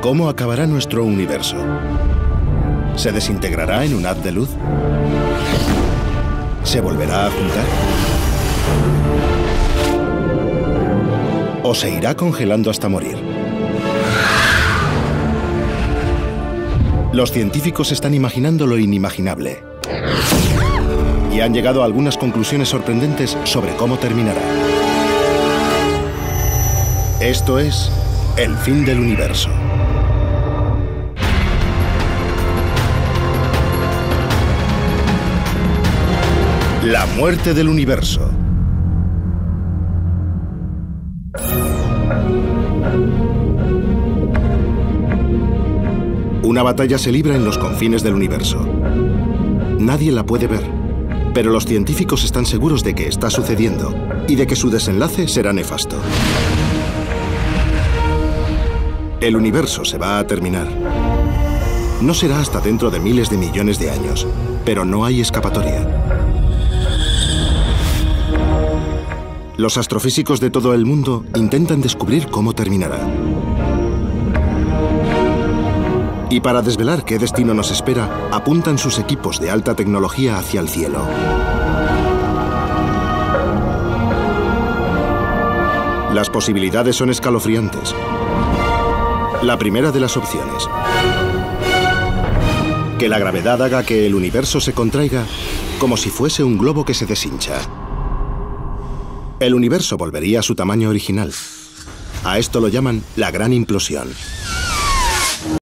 ¿Cómo acabará nuestro universo? ¿Se desintegrará en un haz de luz? ¿Se volverá a juntar? ¿O se irá congelando hasta morir? Los científicos están imaginando lo inimaginable y han llegado a algunas conclusiones sorprendentes sobre cómo terminará. Esto es el fin del universo. La muerte del universo. Una batalla se libra en los confines del universo. Nadie la puede ver, pero los científicos están seguros de que está sucediendo y de que su desenlace será nefasto. El universo se va a terminar. No será hasta dentro de miles de millones de años, pero no hay escapatoria. Los astrofísicos de todo el mundo intentan descubrir cómo terminará. Y para desvelar qué destino nos espera, apuntan sus equipos de alta tecnología hacia el cielo. Las posibilidades son escalofriantes. La primera de las opciones. Que la gravedad haga que el universo se contraiga como si fuese un globo que se deshincha. El universo volvería a su tamaño original. A esto lo llaman la gran implosión.